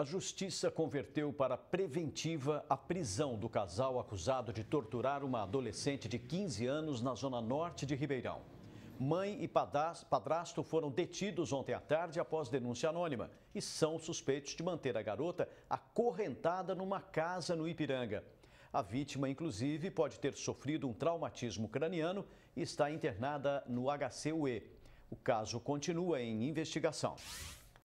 A justiça converteu para preventiva a prisão do casal acusado de torturar uma adolescente de 15 anos na zona norte de Ribeirão. Mãe e padrasto foram detidos ontem à tarde após denúncia anônima e são suspeitos de manter a garota acorrentada numa casa no Ipiranga. A vítima, inclusive, pode ter sofrido um traumatismo craniano e está internada no HCUE. O caso continua em investigação.